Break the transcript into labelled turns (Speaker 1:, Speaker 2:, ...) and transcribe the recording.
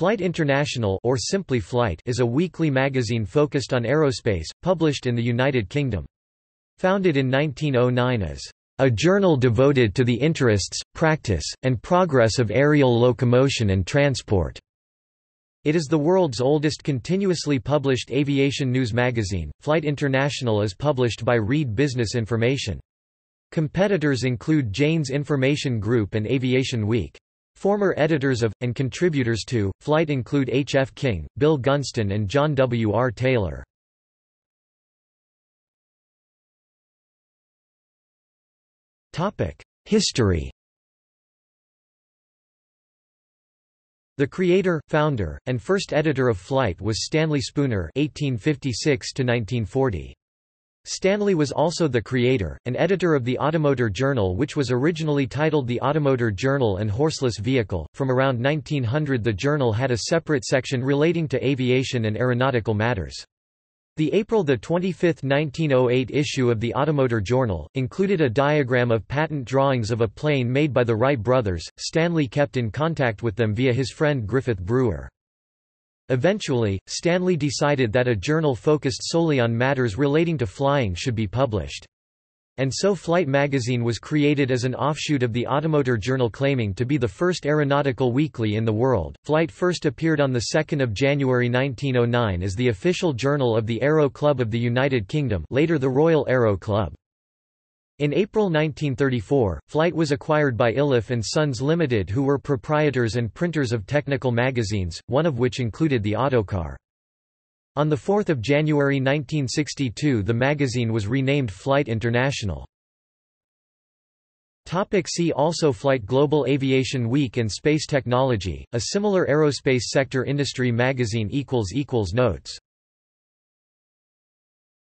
Speaker 1: Flight International or simply Flight is a weekly magazine focused on aerospace, published in the United Kingdom. Founded in 1909 as a journal devoted to the interests, practice, and progress of aerial locomotion and transport. It is the world's oldest continuously published aviation news magazine. Flight International is published by Reed Business Information. Competitors include Jane's Information Group and Aviation Week. Former editors of, and contributors to, Flight include H. F. King, Bill Gunston and John W. R. Taylor. History The creator, founder, and first editor of Flight was Stanley Spooner (1856–1940). Stanley was also the creator, and editor of the Automotor Journal which was originally titled the Automotor Journal and Horseless Vehicle. From around 1900 the journal had a separate section relating to aviation and aeronautical matters. The April 25, 1908 issue of the Automotor Journal, included a diagram of patent drawings of a plane made by the Wright brothers. Stanley kept in contact with them via his friend Griffith Brewer. Eventually, Stanley decided that a journal focused solely on matters relating to flying should be published. And so Flight magazine was created as an offshoot of the Automotor Journal claiming to be the first aeronautical weekly in the world. Flight first appeared on 2 January 1909 as the official journal of the Aero Club of the United Kingdom later the Royal Aero Club. In April 1934, Flight was acquired by Iliffe and Sons Limited who were proprietors and printers of technical magazines, one of which included the Autocar. On 4 January 1962 the magazine was renamed Flight International. Topic see also Flight Global Aviation Week and Space Technology, a similar aerospace sector industry magazine Notes